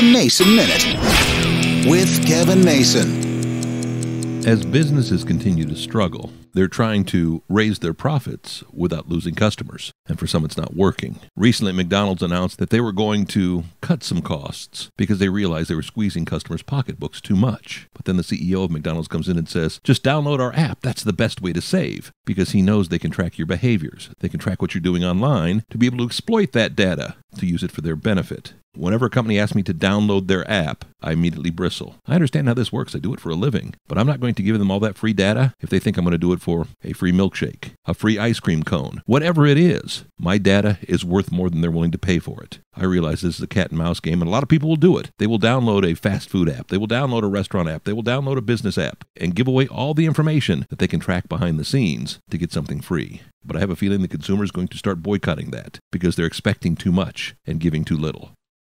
The Mason Minute with Kevin Mason. As businesses continue to struggle, they're trying to raise their profits without losing customers. And for some, it's not working. Recently, McDonald's announced that they were going to cut some costs because they realized they were squeezing customers' pocketbooks too much. But then the CEO of McDonald's comes in and says, just download our app. That's the best way to save because he knows they can track your behaviors. They can track what you're doing online to be able to exploit that data to use it for their benefit. Whenever a company asks me to download their app, I immediately bristle. I understand how this works. I do it for a living. But I'm not going to give them all that free data if they think I'm going to do it for a free milkshake, a free ice cream cone, whatever it is. My data is worth more than they're willing to pay for it. I realize this is a cat and mouse game, and a lot of people will do it. They will download a fast food app, they will download a restaurant app, they will download a business app, and give away all the information that they can track behind the scenes to get something free. But I have a feeling the consumer is going to start boycotting that because they're expecting too much and giving too little.